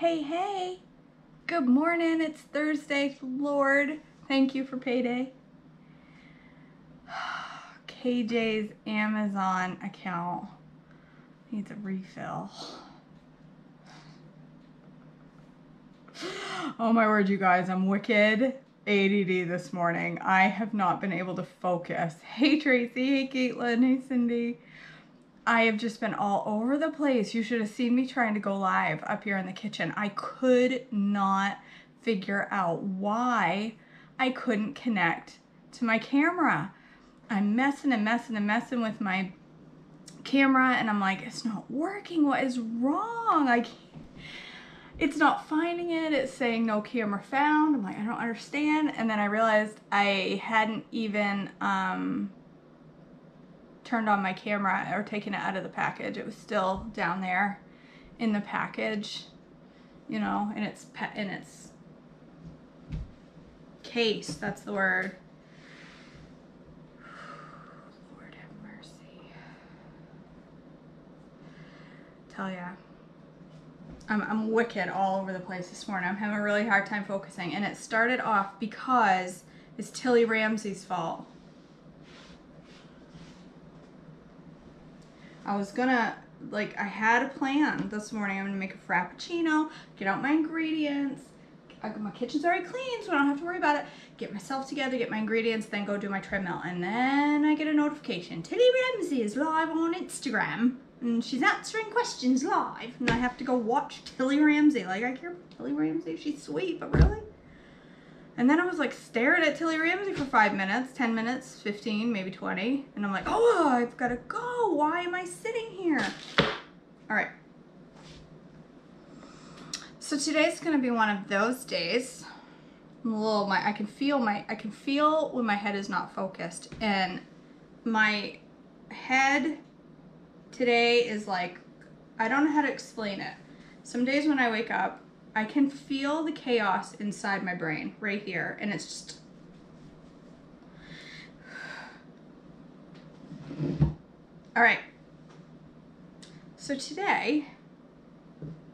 Hey, hey. Good morning. It's Thursday. Lord, thank you for payday. KJ's Amazon account needs a refill. Oh my word, you guys, I'm wicked ADD this morning. I have not been able to focus. Hey Tracy, hey Caitlin, hey Cindy. I have just been all over the place. You should have seen me trying to go live up here in the kitchen. I could not figure out why I couldn't connect to my camera. I'm messing and messing and messing with my camera and I'm like, it's not working. What is wrong? I can't. It's not finding it. It's saying no camera found. I'm like, I don't understand. And then I realized I hadn't even um, turned on my camera or taken it out of the package. It was still down there in the package, you know, in its in its case. That's the word. Lord have mercy. Tell ya. I'm, I'm wicked all over the place this morning. I'm having a really hard time focusing. And it started off because it's Tilly Ramsey's fault. I was gonna, like, I had a plan this morning. I'm gonna make a frappuccino, get out my ingredients. I, my kitchen's already clean, so I don't have to worry about it. Get myself together, get my ingredients, then go do my treadmill. And then I get a notification. Tilly Ramsey is live on Instagram. And she's answering questions live. And I have to go watch Tilly Ramsey. Like, I care about Tilly Ramsey. She's sweet, but really? And then I was like staring at Tilly Ramsey for five minutes, 10 minutes, 15, maybe 20. And I'm like, oh, I've got to go. Why am I sitting here? All right. So today's going to be one of those days. I'm a little, my, I can feel my, I can feel when my head is not focused. And my head today is like, I don't know how to explain it. Some days when I wake up, I can feel the chaos inside my brain right here, and it's just. All right. So today,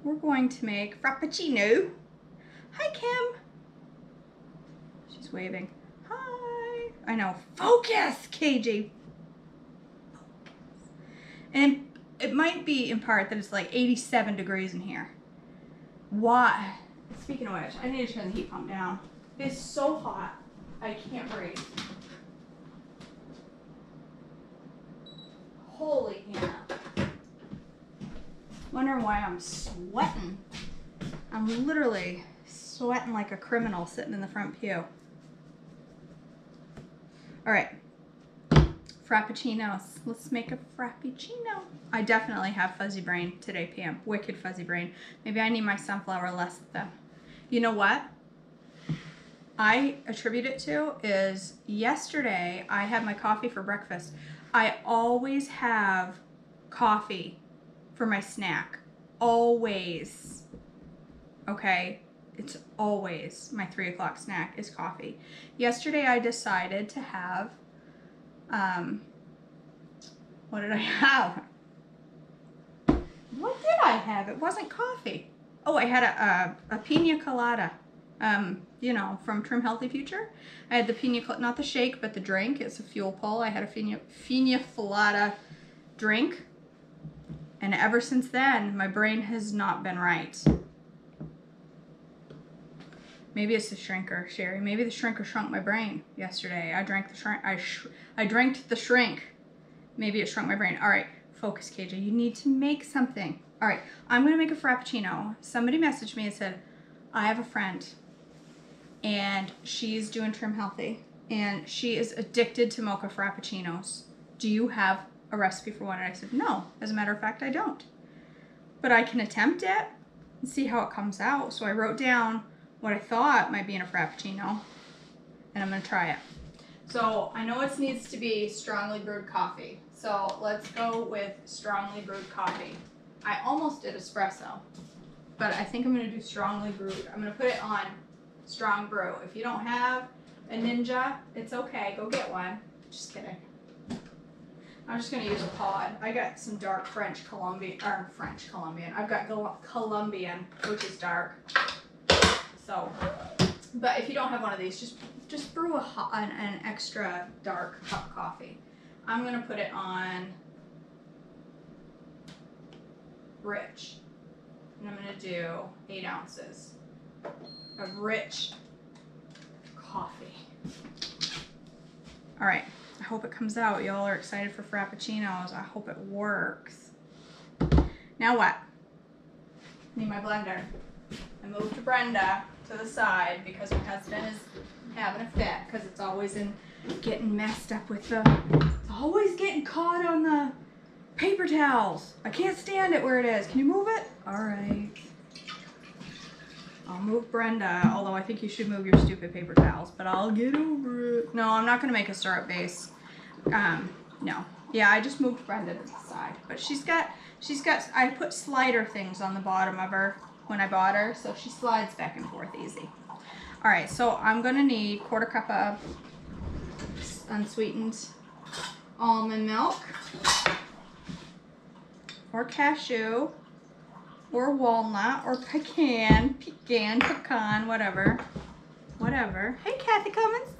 we're going to make Frappuccino. Hi, Kim. She's waving. Hi. I know. Focus, KJ. Focus. And it might be in part that it's like 87 degrees in here. Why? Speaking of which, I need to turn the heat pump down. It's so hot, I can't breathe. Holy Hannah. Wondering why I'm sweating. I'm literally sweating like a criminal sitting in the front pew. All right, Frappuccinos. Let's make a frappuccino. I definitely have fuzzy brain today, Pam. Wicked fuzzy brain. Maybe I need my sunflower less though. You know what? I attribute it to is yesterday I had my coffee for breakfast. I always have coffee for my snack. Always. Okay? It's always my three o'clock snack is coffee. Yesterday I decided to have um, what did I have? What did I have? It wasn't coffee. Oh, I had a, a, a pina colada, um, you know, from Trim Healthy Future. I had the pina, not the shake, but the drink. It's a fuel pull. I had a pina, pina colada drink. And ever since then, my brain has not been right. Maybe it's the shrinker, Sherry. Maybe the shrinker shrunk my brain yesterday. I drank the shrink. I sh I drank the shrink. Maybe it shrunk my brain. All right, focus, KJ. You need to make something. All right, I'm gonna make a frappuccino. Somebody messaged me and said, I have a friend, and she's doing Trim Healthy, and she is addicted to mocha frappuccinos. Do you have a recipe for one? And I said, No. As a matter of fact, I don't. But I can attempt it and see how it comes out. So I wrote down what I thought might be in a Frappuccino, and I'm gonna try it. So I know it needs to be strongly brewed coffee. So let's go with strongly brewed coffee. I almost did espresso, but I think I'm gonna do strongly brewed. I'm gonna put it on strong brew. If you don't have a Ninja, it's okay, go get one. Just kidding. I'm just gonna use a pod. I got some dark French Colombian, or French Colombian. I've got Col- Colombian, which is dark. So, but if you don't have one of these, just just brew a hot, an, an extra dark cup of coffee. I'm gonna put it on rich, and I'm gonna do eight ounces of rich coffee. All right. I hope it comes out. Y'all are excited for Frappuccinos. I hope it works. Now what? Need my blender. I moved to Brenda to the side because husband is having a fit because it's always in getting messed up with the, it's always getting caught on the paper towels. I can't stand it where it is. Can you move it? All right. I'll move Brenda, although I think you should move your stupid paper towels, but I'll get over it. No, I'm not gonna make a syrup base. Um, no. Yeah, I just moved Brenda to the side. But she's got, she's got, I put slider things on the bottom of her when I bought her, so she slides back and forth easy. All right, so I'm gonna need quarter cup of unsweetened almond milk or cashew or walnut or pecan, pecan, pecan, whatever. Whatever. Hey, Kathy Cummins.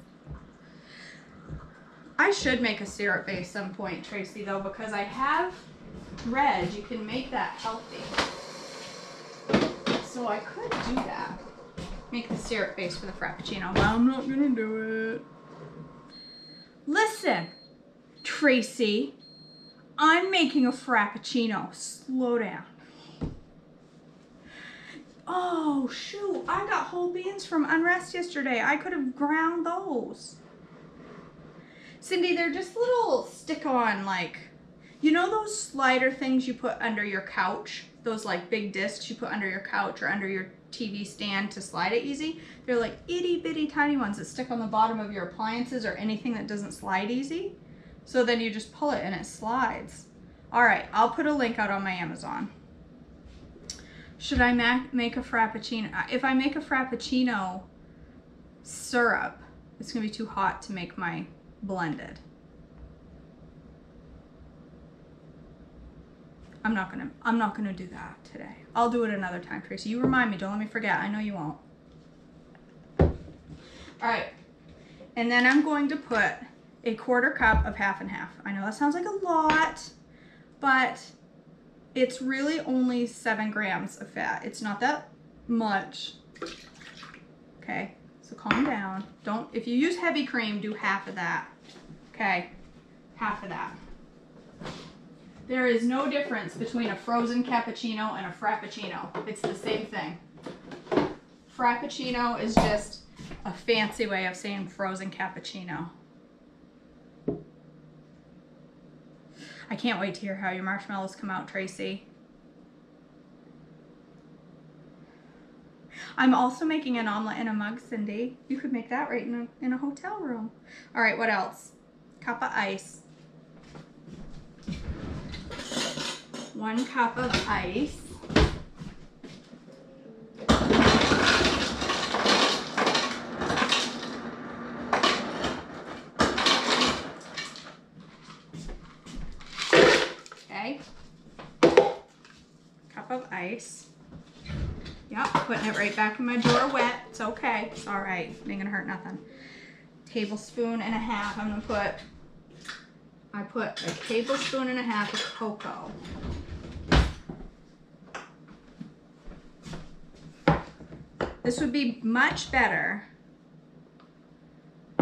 I should make a syrup base some point, Tracy, though, because I have read you can make that healthy. So I could do that. Make the syrup base for the Frappuccino, but I'm not gonna do it. Listen, Tracy, I'm making a Frappuccino. Slow down. Oh, shoot. I got whole beans from Unrest yesterday. I could have ground those. Cindy, they're just little stick on, like, you know those slider things you put under your couch? Those, like, big discs you put under your couch or under your TV stand to slide it easy? They're like itty bitty tiny ones that stick on the bottom of your appliances or anything that doesn't slide easy. So then you just pull it and it slides. All right, I'll put a link out on my Amazon. Should I make a Frappuccino? Uh, if I make a Frappuccino syrup, it's gonna be too hot to make my blended. I'm not gonna, I'm not gonna do that today. I'll do it another time, Tracy. You remind me, don't let me forget. I know you won't. All right, and then I'm going to put a quarter cup of half and half. I know that sounds like a lot, but it's really only seven grams of fat. It's not that much. Okay, so calm down. Don't, if you use heavy cream, do half of that. Okay, half of that. There is no difference between a frozen cappuccino and a frappuccino. It's the same thing. Frappuccino is just a fancy way of saying frozen cappuccino. I can't wait to hear how your marshmallows come out, Tracy. I'm also making an omelet in a mug, Cindy. You could make that right in a, in a hotel room. All right, what else? Cup of ice. One cup of ice. Okay. Cup of ice. Yep, putting it right back in my drawer wet. It's okay. It's all right. It ain't gonna hurt nothing. Tablespoon and a half. I'm gonna put, I put a tablespoon and a half of cocoa. This would be much better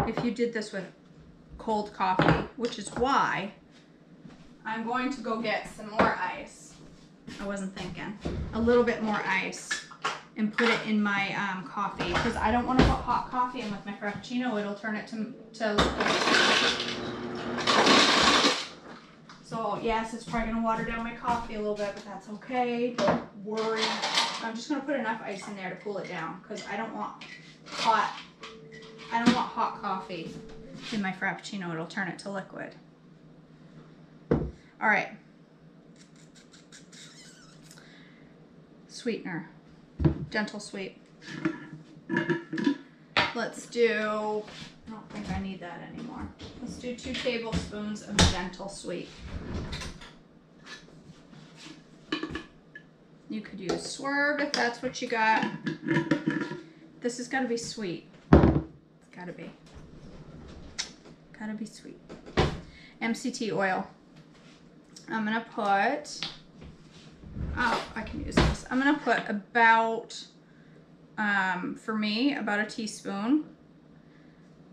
if you did this with cold coffee, which is why I'm going to go get some more ice. I wasn't thinking. A little bit more ice and put it in my um, coffee because I don't want to put hot coffee in with my frappuccino. It'll turn it to, to. So yes, it's probably gonna water down my coffee a little bit, but that's okay. Don't worry. I'm just gonna put enough ice in there to cool it down because I don't want hot. I don't want hot coffee in my frappuccino. It'll turn it to liquid. All right. Sweetener, gentle sweet. Let's do, I don't think think I need that anymore. Let's do two tablespoons of gentle sweet. You could use swerve if that's what you got. This has got to be sweet. It's got to be. Got to be sweet. MCT oil. I'm to put, oh, I can use this. I'm to put about, um, for me, about a teaspoon.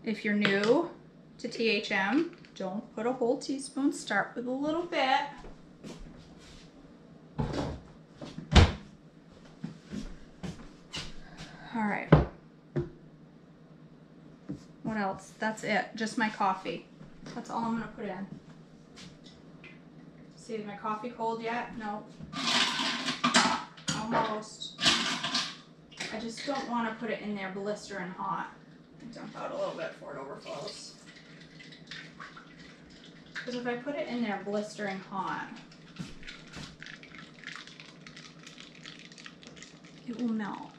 If you're new to THM, don't put a whole teaspoon. Start with a little bit. All right. What else? That's it. Just my coffee. That's all I'm gonna put in. See, is my coffee cold yet? No. Almost. I just don't want to put it in there blistering hot. Dump out a little bit before it overflows. Because if I put it in there blistering hot, it will melt.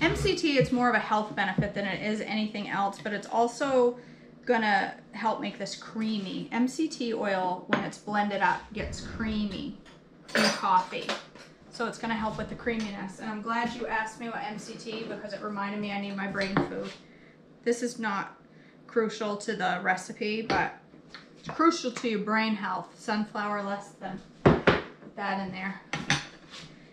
MCT, it's more of a health benefit than it is anything else, but it's also gonna help make this creamy. MCT oil, when it's blended up, gets creamy in coffee. So it's gonna help with the creaminess. And I'm glad you asked me what MCT because it reminded me I need my brain food. This is not crucial to the recipe, but it's crucial to your brain health. Sunflower less than, that in there.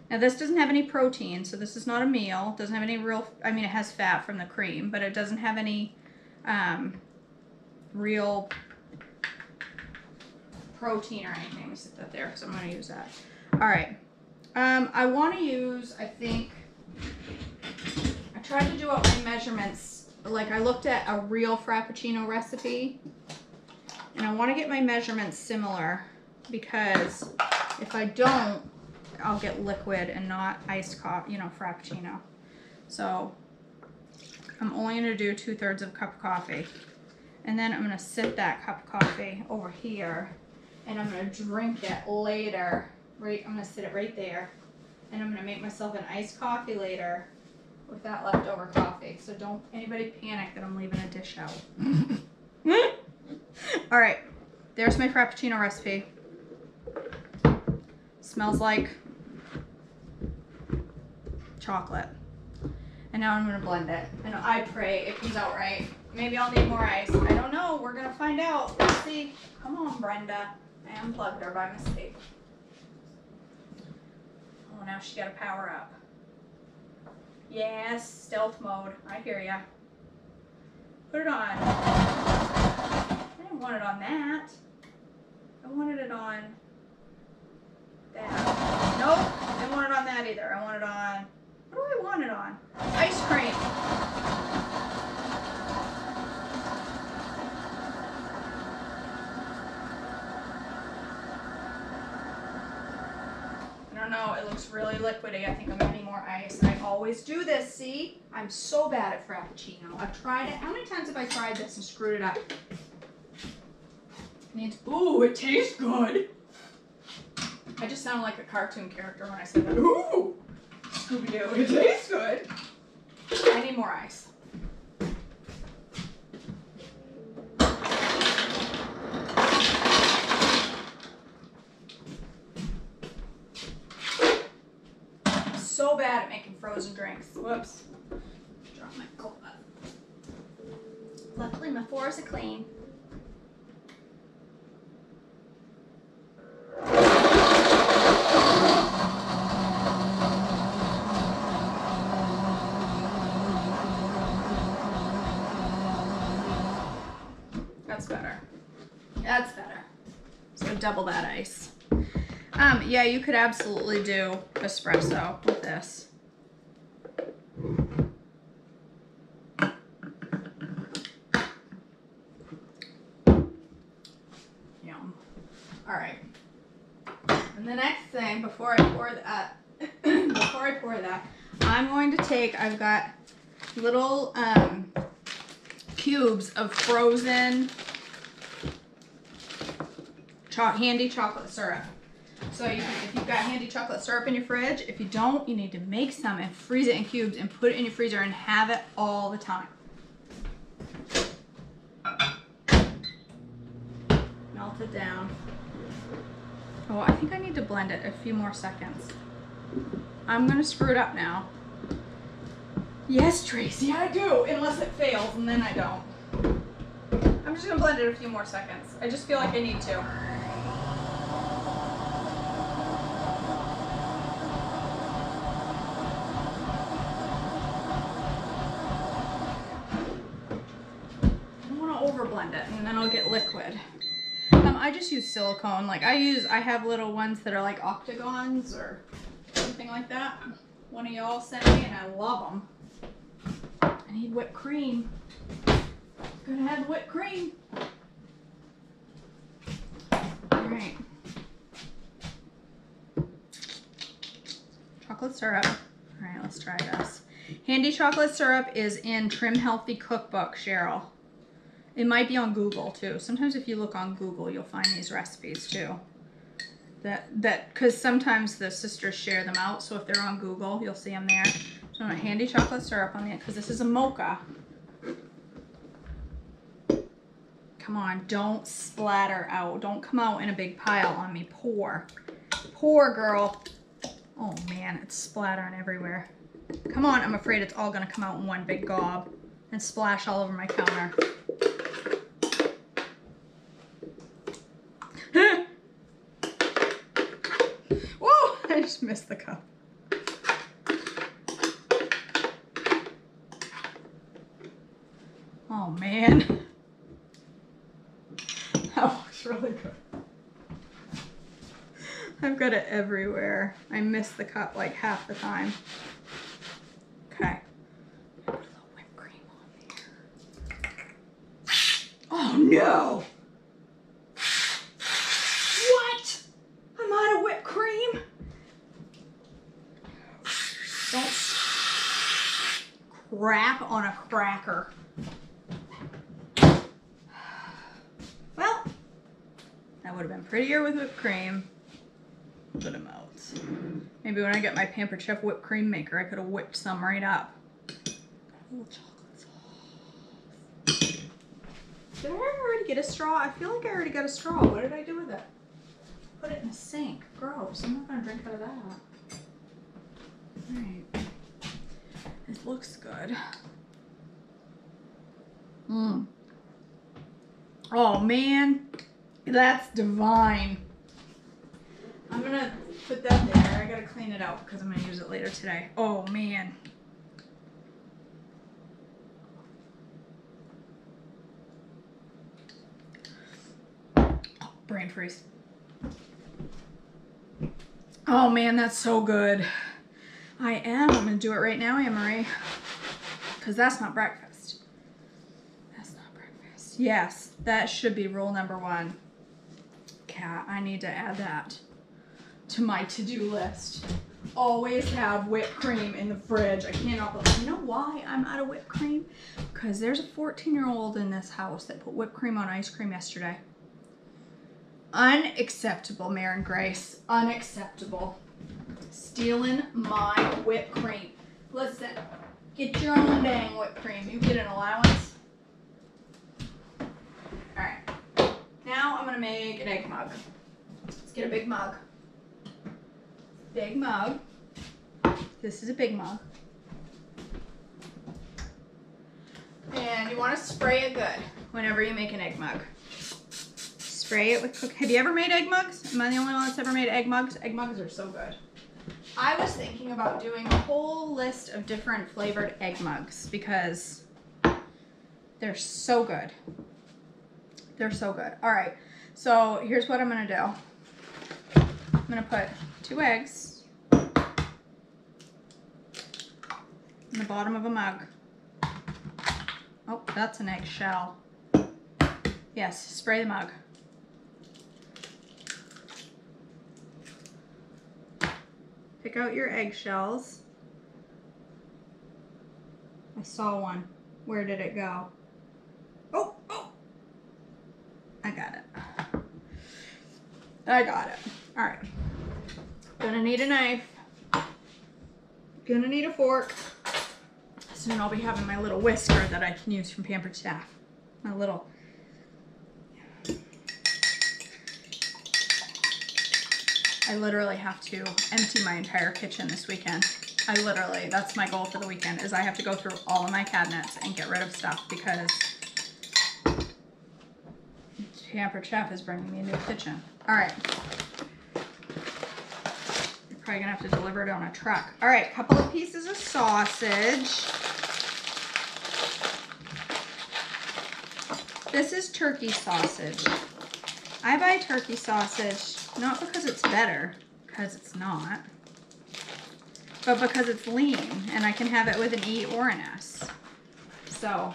Now this doesn't have any protein, so this is not a meal. It doesn't have any real, I mean it has fat from the cream, but it doesn't have any um, real protein or anything. Let sit that there because I'm going to use that. All right. Um, I want to use, I think, I tried to do out my measurements. Like I looked at a real Frappuccino recipe and I want to get my measurements similar because if I don't, I'll get liquid and not iced coffee, you know, Frappuccino. So I'm only going to do two thirds of a cup of coffee. And then I'm going to sit that cup of coffee over here and I'm going to drink it later. Right, I'm going to sit it right there. And I'm going to make myself an iced coffee later with that leftover coffee. So don't anybody panic that I'm leaving a dish out. All right, there's my Frappuccino recipe. Smells like chocolate. And now I'm gonna blend it. And I pray it comes out right. Maybe I'll need more ice. I don't know. We're gonna find out. Let's see. Come on, Brenda. I unplugged her by mistake. Oh, now she gotta power up. Yes, stealth mode. I hear ya. Put it on. I didn't want it on that. I wanted it on that. Nope, I didn't want it on that either. I want it on, what do I want it on? Ice cream. I don't know, it looks really liquidy. I think I'm need more ice. I always do this, see? I'm so bad at Frappuccino. I've tried it. How many times have I tried this and screwed it up? Needs, ooh, it tastes good. I just sound like a cartoon character when I say that. Ooh, Scooby Doo, it tastes good. I need more ice. I'm so bad at making frozen drinks. Whoops. Drop my cola. Luckily, my floors are clean. That's better. That's better. So double that ice. Um, yeah, you could absolutely do espresso with this. Yum. All right. And the next thing, before I pour that, before I pour that, I'm going to take. I've got little um, cubes of frozen Handy chocolate syrup. So you can, if you've got handy chocolate syrup in your fridge, if you don't, you need to make some and freeze it in cubes and put it in your freezer and have it all the time. Melt it down. Oh, I think I need to blend it a few more seconds. I'm gonna screw it up now. Yes, Tracy, I do, unless it fails and then I don't. I'm just gonna blend it a few more seconds. I just feel like I need to. Liquid. Um, I just use silicone. Like I use, I have little ones that are like octagons or something like that. One of y'all sent me, and I love them. I need whipped cream. Gonna have whipped cream. All right. Chocolate syrup. All right, let's try this. Handy chocolate syrup is in Trim Healthy Cookbook, Cheryl. It might be on Google too. Sometimes if you look on Google, you'll find these recipes too. That that because sometimes the sisters share them out. So if they're on Google, you'll see them there. So I'm gonna handy chocolate syrup on the because this is a mocha. Come on, don't splatter out. Don't come out in a big pile on me. Pour. Pour, girl. Oh man, it's splattering everywhere. Come on, I'm afraid it's all gonna come out in one big gob and splash all over my counter. Whoa, I just missed the cup. Oh man. That looks really good. I've got it everywhere. I miss the cup like half the time. Okay. Oh no! What? I'm out of whipped cream? Don't crap on a cracker. Well, that would have been prettier with whipped cream. But it melts. Maybe when I get my Pampered Chef whipped cream maker, I could have whipped some right up. Chocolate sauce. Did I already get a straw? I feel like I already got a straw. What did I do with it? Put it in the sink. Gross. I'm not gonna drink out of that. Alright. It looks good. Mmm. Oh man, that's divine. I'm gonna put that there. I gotta clean it out because I'm gonna use it later today. Oh man. Oh, brain freeze. Oh man, that's so good. I am. I'm gonna do it right now, Anne Marie. Because that's not breakfast. That's not breakfast. Yes, that should be rule number one. Cat, I need to add that to my to-do list. Always have whipped cream in the fridge. I cannot believe. You know why I'm out of whipped cream? Because there's a 14-year-old in this house that put whipped cream on ice cream yesterday. Unacceptable, Marin Grace. Unacceptable. Stealing my whipped cream. Listen, get your own dang whipped cream. You get an allowance. Alright. Now I'm gonna make an egg mug. Let's get a big mug. Big mug. This is a big mug. And you want to spray it good whenever you make an egg mug. Spray it with cook. Have you ever made egg mugs? Am I the only one that's ever made egg mugs? Egg mugs are so good. I was thinking about doing a whole list of different flavored egg mugs because they're so good. They're so good. All right, so here's what I'm gonna do. I'm gonna put two eggs in the bottom of a mug. Oh, that's an eggshell. Yes, spray the mug. Pick out your eggshells. I saw one. Where did it go? Oh, I got it. All right. Gonna need a knife. Gonna need a fork. Soon I'll be having my little whisker that I can use from Pampered Chef. My little. I literally have to empty my entire kitchen this weekend. I literally, that's my goal for the weekend, is I have to go through all of my cabinets and get rid of stuff because Pampered Chef is bringing me a new kitchen. All right. You're probably gonna have to deliver it on a truck. All right, couple of pieces of sausage. This is turkey sausage. I buy turkey sausage not because it's better, because it's not, but because it's lean and I can have it with an E or an S. So,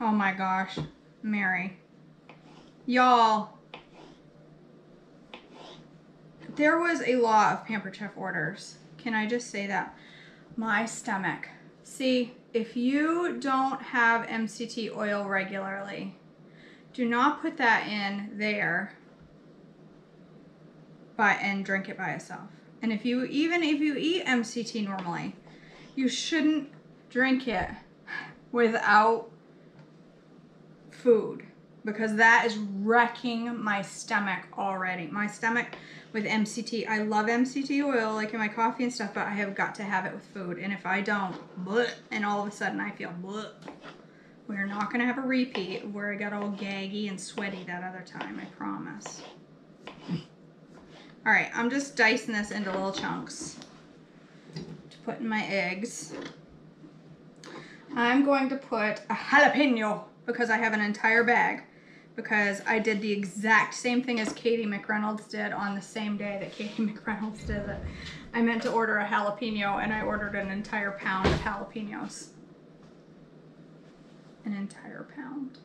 oh my gosh, Mary. Y'all, there was a lot of Pampered Chef orders. Can I just say that? My stomach. See, if you don't have MCT oil regularly, do not put that in there by and drink it by itself. And if you even if you eat MCT normally, you shouldn't drink it without food because that is wrecking my stomach already. My stomach with MCT, I love MCT oil like in my coffee and stuff, but I have got to have it with food. And if I don't, bleh, and all of a sudden I feel bleh. We're not gonna have a repeat where I got all gaggy and sweaty that other time, I promise. All right, I'm just dicing this into little chunks to put in my eggs. I'm going to put a jalapeno because I have an entire bag because I did the exact same thing as Katie McReynolds did on the same day that Katie McReynolds did it. I meant to order a jalapeno and I ordered an entire pound of jalapenos. An entire pound.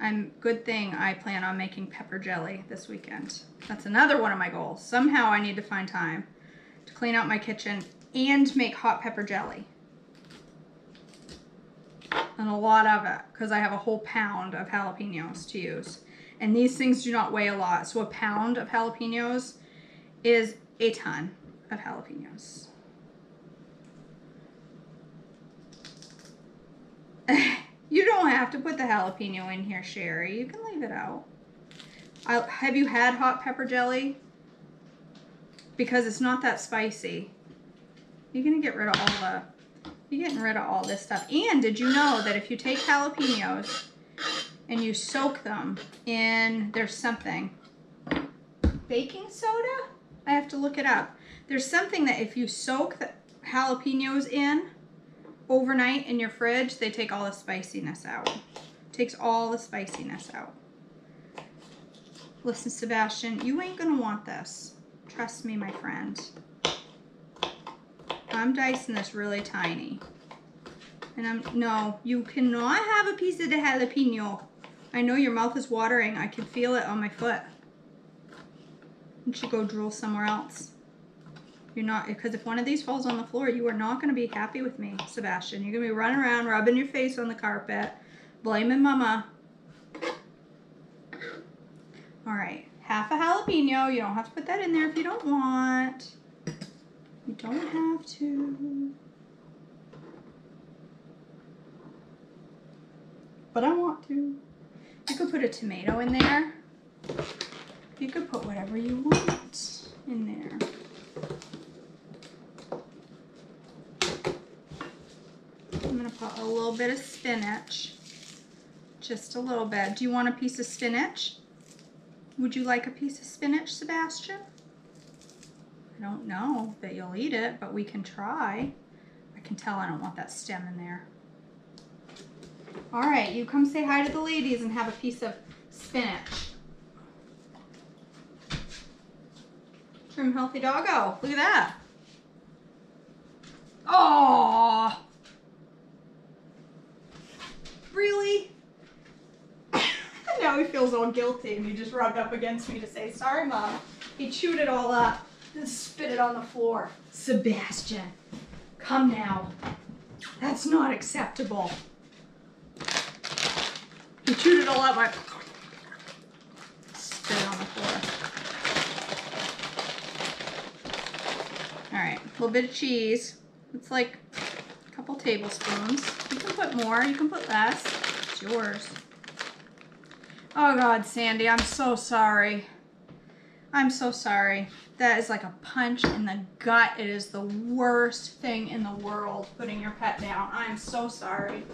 I'm good thing I plan on making pepper jelly this weekend. That's another one of my goals. Somehow I need to find time to clean out my kitchen and make hot pepper jelly. And a lot of it because I have a whole pound of jalapenos to use. And these things do not weigh a lot. So a pound of jalapenos is a ton of jalapenos. you don't have to put the jalapeno in here, Sherry. You can leave it out. I, have you had hot pepper jelly? Because it's not that spicy. You're going to get rid of all the... You're getting rid of all this stuff. And did you know that if you take jalapenos and you soak them in... There's something. Baking soda? I have to look it up. There's something that if you soak the jalapenos in overnight in your fridge, they take all the spiciness out. Takes all the spiciness out. Listen, Sebastian, you ain't gonna want this. Trust me, my friend. I'm dicing this really tiny. And I'm, no, you cannot have a piece of the jalapeno. I know your mouth is watering. I can feel it on my foot. You should go drool somewhere else. You're not, because if one of these falls on the floor, you are not going to be happy with me, Sebastian. You're going to be running around, rubbing your face on the carpet, blaming mama. All right, half a jalapeno. You don't have to put that in there if you don't want. You don't have to. But I want to. You could put a tomato in there. You could put whatever you want in there. I'm gonna put a little bit of spinach. Just a little bit. Do you want a piece of spinach? Would you like a piece of spinach, Sebastian? I don't know that you'll eat it, but we can try. I can tell I don't want that stem in there. All right, you come say hi to the ladies and have a piece of spinach. Trim Healthy Doggo. Look at that. Oh, really? now he feels all guilty and he just rubbed up against me to say, sorry, Mom. He chewed it all up and spit it on the floor. Sebastian, come now. That's not acceptable. He chewed it all up. I spit it on the floor. All right, a little bit of cheese. It's like a couple tablespoons. You can put more, you can put less. It's yours. Oh God, Sandy, I'm so sorry. I'm so sorry. That is like a punch in the gut. It is the worst thing in the world, putting your pet down. I'm so sorry.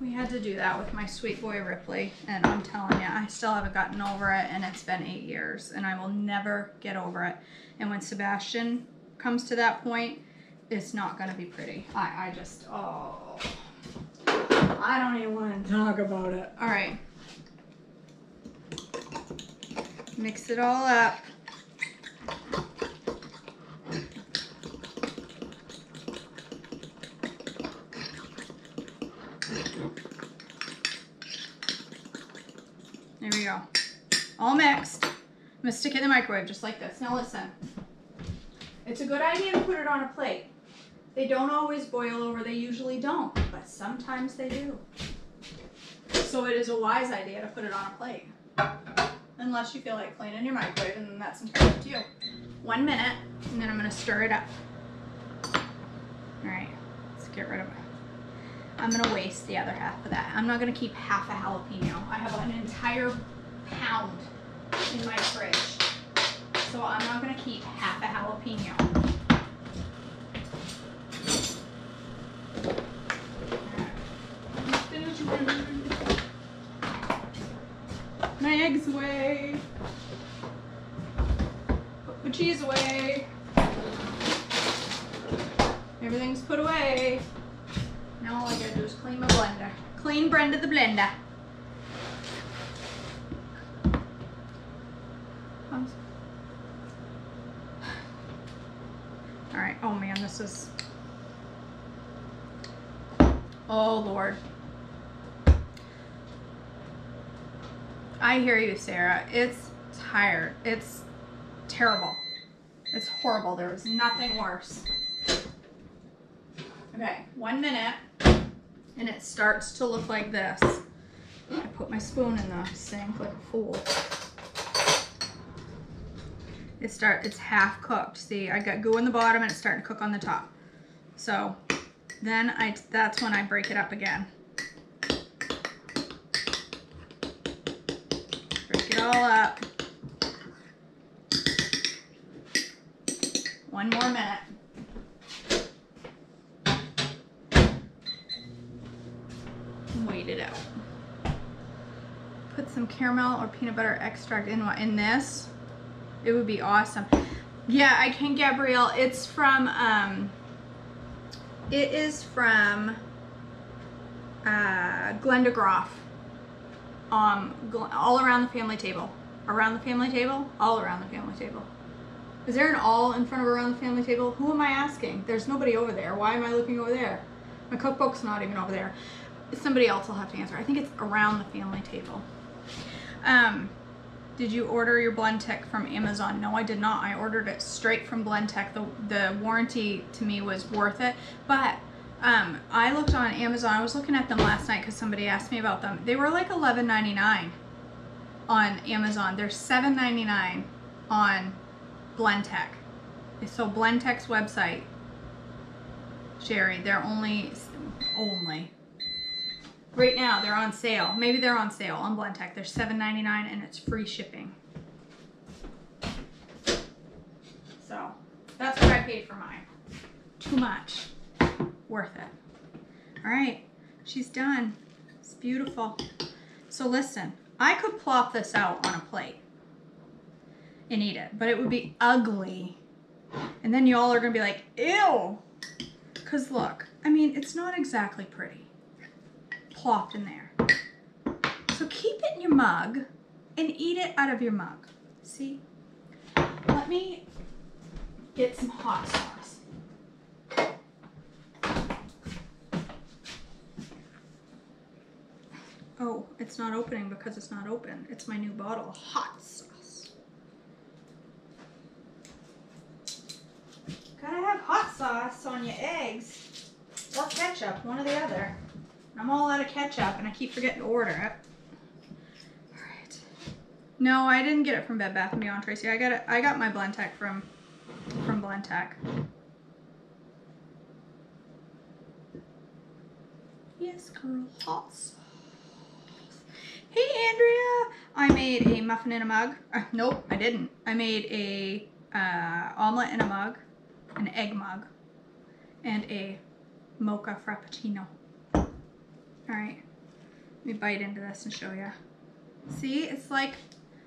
We had to do that with my sweet boy Ripley, and I'm telling you, I still haven't gotten over it, and it's been eight years, and I will never get over it. And when Sebastian comes to that point, it's not gonna be pretty. I, I just, oh, I don't even want to talk about it. All right. Mix it all up. There we go. All mixed. I'm gonna stick it in the microwave just like this. Now listen. It's a good idea to put it on a plate. They don't always boil over, they usually don't, but sometimes they do. So it is a wise idea to put it on a plate. Unless you feel like cleaning your microwave, and then that's entirely up to you. One minute, and then I'm gonna stir it up. All right, let's get rid of it. I'm gonna waste the other half of that. I'm not gonna keep half a jalapeno. I have an entire pound in my fridge. So I'm not gonna keep half a jalapeno. My eggs away. Put the cheese away. Everything's put away. Now all I gotta do is clean my blender. Clean Brenda the blender. All right. Oh man, this is. Oh Lord. I hear you, Sarah. It's tired. It's terrible. It's horrible. There was nothing worse. Okay, one minute, and it starts to look like this. I put my spoon in the sink like a fool. It start. It's half cooked. See, I got goo in the bottom, and it's starting to cook on the top. So then I. That's when I break it up again. Break it all up. One more minute. Wait it out. Put some caramel or peanut butter extract in in this. It would be awesome. Yeah, I can, Gabrielle. It's from, um, it is from uh, Glenda Groff. Um, all around the family table. Around the family table? All around the family table. Is there an all in front of around the family table? Who am I asking? There's nobody over there. Why am I looking over there? My cookbook's not even over there. Somebody else will have to answer. I think it's around the family table. Um, did you order your Blendtec from Amazon? No, I did not. I ordered it straight from Blendtec. The, the warranty to me was worth it. But um, I looked on Amazon. I was looking at them last night because somebody asked me about them. They were like $11.99 on Amazon. They're $7.99 on Blendtec. So Blendtec's website, Sherry, they're only, only, right now they're on sale. Maybe they're on sale on Blendtec. They're $7.99 and it's free shipping. So that's what I paid for mine. Too much. Worth it. All right, she's done. It's beautiful. So listen, I could plop this out on a plate and eat it, but it would be ugly. And then y'all are gonna be like, ew. Cause look, I mean, it's not exactly pretty. Plopped in there. So keep it in your mug and eat it out of your mug. See? Let me get some hot sauce. Oh, it's not opening because it's not open. It's my new bottle hot sauce. Gotta have hot sauce on your eggs or ketchup, one or the other. I'm all out of ketchup and I keep forgetting to order it. All right. No, I didn't get it from Bed Bath & Beyond, Tracy. I got it. I got my Blendtec from from Blendtec. Yes, girl. Hot sauce. Hey, Andrea. I made a muffin in a mug. Uh, nope, I didn't. I made a uh, omelet in a mug, an egg mug, and a mocha frappuccino. All right. Let me bite into this and show you. See, it's like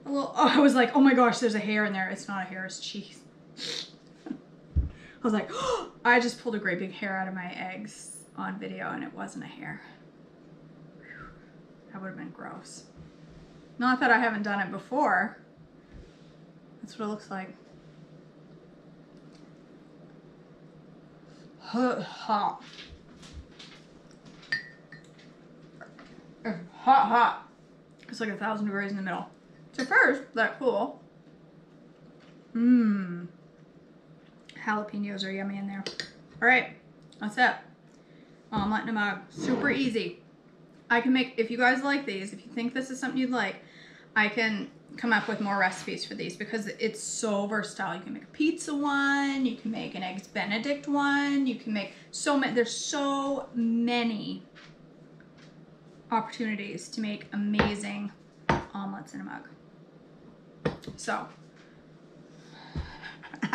a little, oh, I was like, oh my gosh, there's a hair in there. It's not a hair, it's cheese. I was like, oh, I just pulled a great big hair out of my eggs on video and it wasn't a hair. That would have been gross. Not that I haven't done it before. That's what it looks like. Hot. Hot, hot. hot. It's like a thousand degrees in the middle. So first, that cool. Mmm. Jalapenos are yummy in there. All right, that's it. Oh, Omelet in a mug. Super easy. I can make, if you guys like these, if you think this is something you'd like, I can come up with more recipes for these because it's so versatile. You can make a pizza one, you can make an eggs benedict one, you can make so many, there's so many opportunities to make amazing omelets in a mug. So,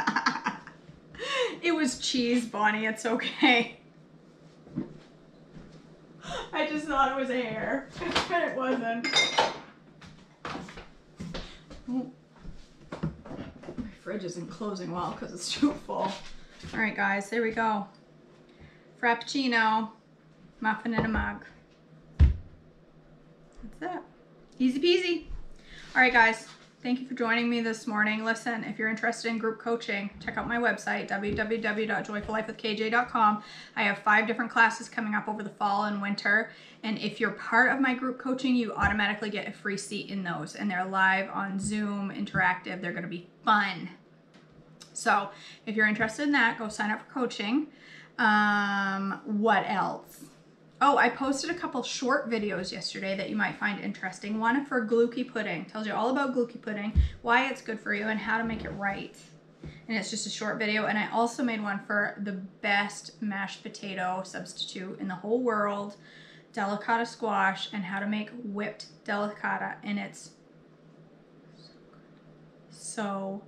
it was cheese, Bonnie, it's okay. I just thought it was a hair, but it wasn't. Oh. My fridge isn't closing well because it's too full. All right, guys, there we go. Frappuccino, muffin in a mug. That's it. Easy peasy. All right, guys. Thank you for joining me this morning. Listen, if you're interested in group coaching, check out my website, www.joyfullifewithkj.com. I have five different classes coming up over the fall and winter. And if you're part of my group coaching, you automatically get a free seat in those. And they're live on Zoom, interactive. They're going to be fun. So if you're interested in that, go sign up for coaching. Um, what else? Oh, I posted a couple short videos yesterday that you might find interesting. One for Gluckie pudding. Tells you all about Gluckie pudding, why it's good for you, and how to make it right. And it's just a short video. And I also made one for the best mashed potato substitute in the whole world, delicata squash, and how to make whipped delicata. And it's so,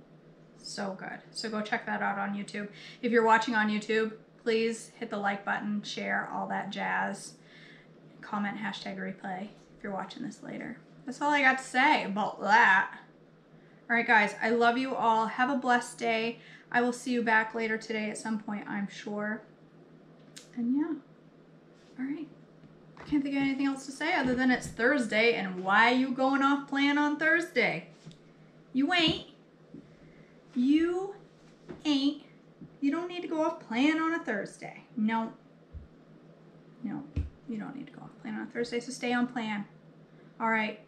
so good. So go check that out on YouTube. If you're watching on YouTube, please hit the like button, share, all that jazz. Comment hashtag replay if you're watching this later. That's all I got to say about that. All right, guys, I love you all. Have a blessed day. I will see you back later today at some point, I'm sure. And yeah, all right. I can't think of anything else to say other than it's Thursday and why are you going off plan on Thursday? You ain't. You ain't you don't need to go off plan on a Thursday. No. No, you don't need to go off plan on a Thursday, so stay on plan. All right.